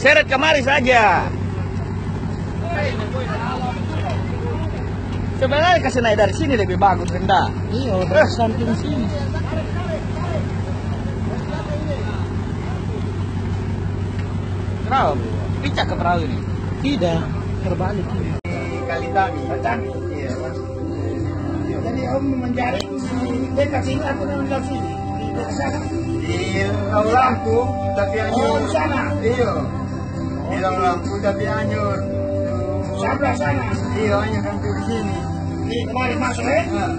Seret kemari saja. Sebenarnya kasih naik dari sini lebih bagus rendah. Iya, dari samping sini. Perahu, picak ke perahu ini. Tidak, terbalik. Kali tadi. Iya. Jadi om menjadi dekat sini atau dekat sini? Di sana. di Laut Lampu tapi Oh, anyur di sana. iya di Laut Lampu tapi anyur Sebelah sana. iya hanya hampir di sini Di kemarin masuk eh. Nah,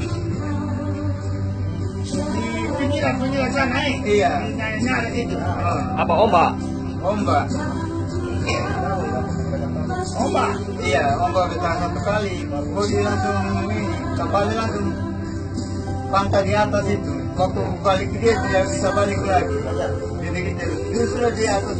Di pinggiran pinggiran sana eh. Iya. Nyala itu. oh, Apa ombak? ombak Ombak. iya ombak besar satu kali Bodi langsung ini kembali langsung pantai di atas itu waktu balik dia tidak bisa balik lagi jadi gitu justru di atas